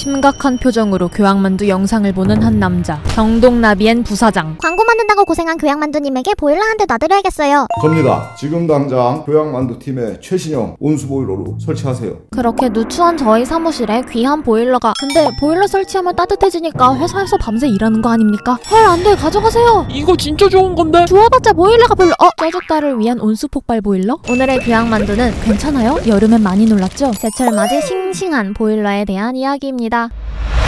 심각한 표정으로 교양만두 영상을 보는 한 남자 경동나비엔 부사장 광고 만든다고 고생한 교양만두님에게 보일러 한대 놔드려야겠어요. 접니다. 지금 당장 교양만두 팀의 최신형 온수보일러로 설치하세요. 그렇게 누추한 저희 사무실에 귀한 보일러가 근데 보일러 설치하면 따뜻해지니까 회사에서 밤새 일하는 거 아닙니까? 헐 안돼 가져가세요 이거 진짜 좋은 건데? 좋아봤자 보일러가 별로 어? 쩌죽다를 위한 온수 폭발 보일러? 오늘의 교양만두는 괜찮아요? 여름엔 많이 놀랐죠? 제철 맞이 싱싱한 보일러에 대한 이야기입니다. 감사합니다.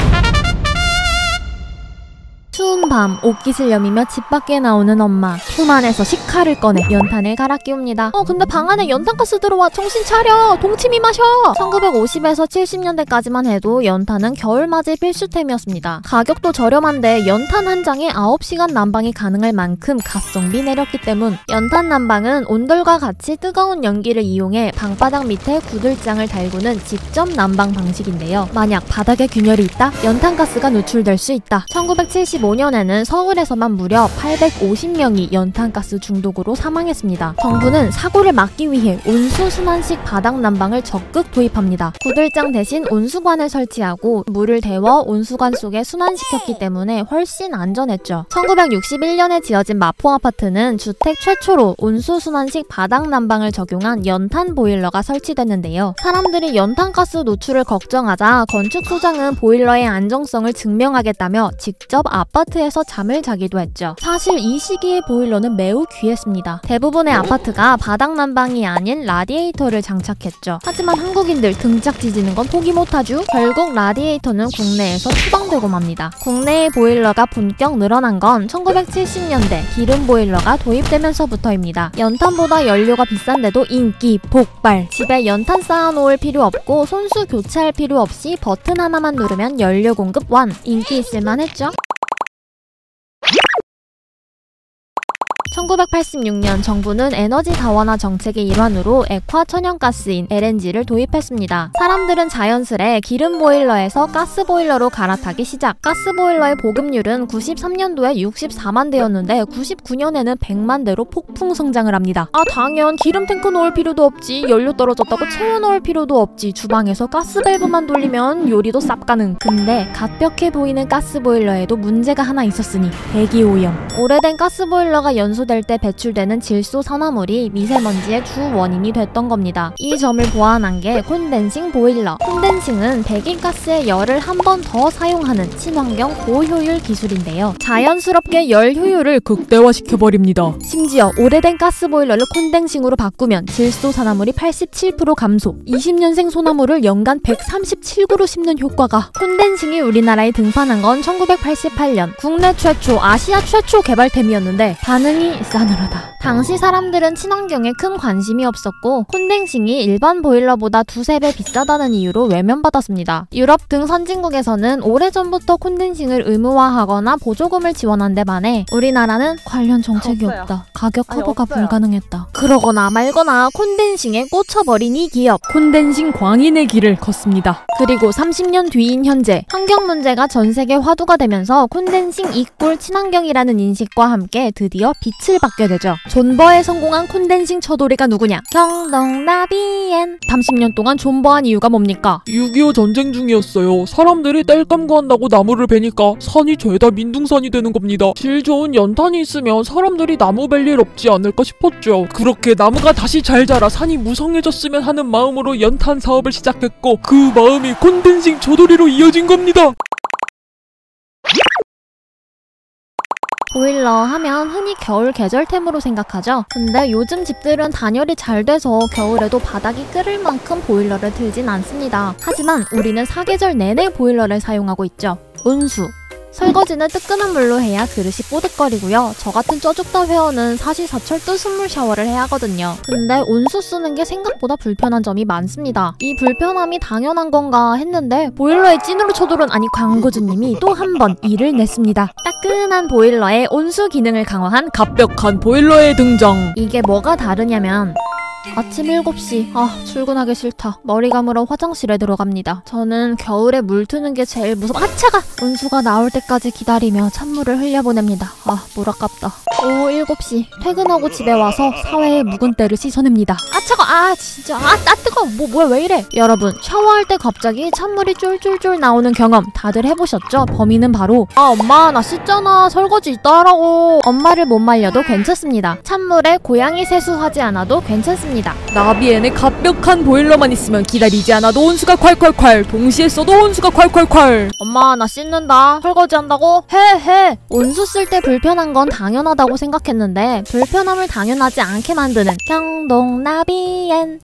추운 밤 옷깃을 여미며 집 밖에 나오는 엄마. 손 안에서 식칼을 꺼내 연탄을 갈아 끼웁니다. 어 근데 방 안에 연탄가스 들어와. 정신 차려. 동치미 마셔. 1950에서 70년대까지만 해도 연탄은 겨울맞이 필수템이었습니다. 가격도 저렴한데 연탄 한 장에 9시간 난방이 가능할 만큼 가성비 내렸기 때문. 연탄 난방은 온돌과 같이 뜨거운 연기를 이용해 방바닥 밑에 구들장을 달구는 직접 난방 방식인데요. 만약 바닥에 균열이 있다? 연탄가스가 누출될 수 있다 1975년에는 서울에서만 무려 850명이 연탄가스 중독으로 사망했습니다. 정부는 사고를 막기 위해 온수순환식 바닥 난방을 적극 도입합니다. 구들장 대신 온수관을 설치하고 물을 데워 온수관 속에 순환시켰기 때문에 훨씬 안전했죠. 1961년에 지어진 마포 아파트는 주택 최초로 온수순환식 바닥 난방을 적용한 연탄 보일러가 설치됐는데요. 사람들이 연탄가스 노출을 걱정하자 건축 소장은 보일러의 안정성을 증명하겠다며 직접 아파트에서 잠을 자기도 했죠. 사실 이 시기의 보일러는 매우 귀했습니다. 대부분의 아파트가 바닥 난방이 아닌 라디에이터를 장착했죠. 하지만 한국인들 등짝 뒤지는 건 포기 못하죠. 결국 라디에이터는 국내에서 추방되고 맙니다. 국내의 보일러가 본격 늘어난 건 1970년대 기름 보일러가 도입되면서부터입니다. 연탄보다 연료가 비싼데도 인기 폭발. 집에 연탄 쌓아놓을 필요 없고 손수 교체할 필요 없이 버튼 하나만 누르면 연료 공급 완. 인기 있을만 했죠? 1986년 정부는 에너지 다원화 정책의 일환으로 액화 천연가스인 LNG를 도입했습니다. 사람들은 자연스레 기름 보일러에서 가스 보일러로 갈아타기 시작. 가스 보일러의 보급률은 93년도에 64만 대였는데 99년에는 100만 대로 폭풍 성장을 합니다. 아 당연 기름 탱크 넣을 필요도 없지. 연료 떨어졌다고 채워 넣을 필요도 없지. 주방에서 가스 밸브만 돌리면 요리도 쌉 가능. 근데 갓벽해 보이는 가스 보일러에도 문제가 하나 있었으니 대기 오염. 오래된 가스 보일러가 연 소될 때 배출되는 질소 산화물이 미세먼지의 주 원인이 됐던 겁니다. 이 점을 보완한 게 콘덴싱 보일러. 콘덴싱은 배기가스의 열을 한 번 더 사용하는 친환경 고효율 기술인데요. 자연스럽게 열 효율을 극대화시켜버립니다. 심지어 오래된 가스 보일러를 콘덴싱으로 바꾸면 질소 산화물이 87% 감소, 20년생 소나무를 연간 137그루 심는 효과가 콘덴싱이 우리나라에 등판한 건 1988년 국내 최초, 아시아 최초 개발템이었는데 반응이 싸늘하다. 당시 사람들은 친환경에 큰 관심이 없었고 콘덴싱이 일반 보일러보다 두세 배 비싸다는 이유로 외면받았습니다. 유럽 등 선진국에서는 오래전부터 콘덴싱을 의무화하거나 보조금을 지원한 데 반해 우리나라는 관련 정책이 없어요. 없다. 가격 아니, 커버가 없어요. 불가능했다. 그러거나 말거나 콘덴싱에 꽂혀버린 이 기업 콘덴싱 광인의 길을 걷습니다. 그리고 30년 뒤인 현재 환경 문제가 전 세계 화두가 되면서 콘덴싱 이꼴 친환경이라는 인식과 함께 드디어 빛을 받게 되죠. 존버에 성공한 콘덴싱 처돌이가 누구냐? 경동나비엔 30년 동안 존버한 이유가 뭡니까? 6.25 전쟁 중이었어요. 사람들이 땔감구 한다고 나무를 베니까 산이 죄다 민둥산이 되는 겁니다. 질 좋은 연탄이 있으면 사람들이 나무 벨 일 없지 않을까 싶었죠. 그렇게 나무가 다시 잘 자라 산이 무성해졌으면 하는 마음으로 연탄 사업을 시작했고 그 마음이 콘덴싱 조돌이로 이어진 겁니다. 보일러 하면 흔히 겨울 계절템으로 생각하죠. 근데 요즘 집들은 단열이 잘 돼서 겨울에도 바닥이 끓을 만큼 보일러를 틀진 않습니다. 하지만 우리는 사계절 내내 보일러를 사용하고 있죠. 온수. 설거지는 뜨끈한 물로 해야 그릇이 뽀득거리고요. 저 같은 쪄죽다 회원은 사시사철 뜨순물 샤워를 해야 하거든요. 근데 온수 쓰는 게 생각보다 불편한 점이 많습니다. 이 불편함이 당연한 건가 했는데 보일러에 찐으로 쳐들은 아니 광고주님이 또 한 번 일을 냈습니다. 따끈한 보일러에 온수 기능을 강화한 갑벽한 보일러의 등장. 이게 뭐가 다르냐면 아침 7시. 아, 출근하기 싫다. 머리 감으러 화장실에 들어갑니다. 저는 겨울에 물 트는 게 제일 무섭, 아, 차가! 온수가 나올 때까지 기다리며 찬물을 흘려보냅니다. 아, 물 아깝다. 오후 7시. 퇴근하고 집에 와서 사회의 묵은 때를 씻어냅니다. 아, 차가! 아, 진짜. 아, 아, 뜨거워. 뭐, 뭐야, 왜 이래? 여러분, 샤워할 때 갑자기 찬물이 쫄쫄쫄 나오는 경험 다들 해보셨죠? 범인은 바로, 아, 엄마, 나 씻잖아. 설거지 이따 하라고. 엄마를 못 말려도 괜찮습니다. 찬물에 고양이 세수하지 않아도 괜찮습니다. 나비엔에 갑벽한 보일러만 있으면 기다리지 않아도 온수가 콸콸콸. 동시에 써도 온수가 콸콸콸. 엄마 나 씻는다. 설거지 한다고? 해해. 온수 쓸 때 불편한 건 당연하다고 생각했는데 불편함을 당연하지 않게 만드는 경동 나비엔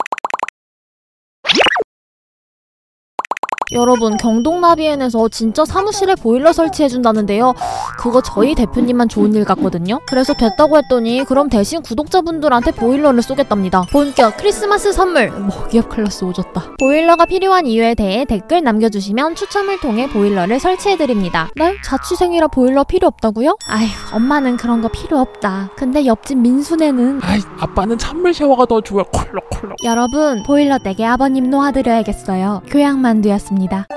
여러분 경동나비엔에서 진짜 사무실에 보일러 설치해준다는데요. 그거 저희 대표님만 좋은 일 같거든요. 그래서 됐다고 했더니 그럼 대신 구독자분들한테 보일러를 쏘겠답니다. 본격 크리스마스 선물! 먹이업 클래스 오졌다. 보일러가 필요한 이유에 대해 댓글 남겨주시면 추첨을 통해 보일러를 설치해드립니다. 네? 자취생이라 보일러 필요 없다고요? 아휴 엄마는 그런 거 필요 없다. 근데 옆집 민수네는 아이, 아빠는 찬물 샤워가 더 좋아. 콜록콜록. 여러분 보일러 댁에 아버님 놓아드려야겠어요. 교양만두 였습니다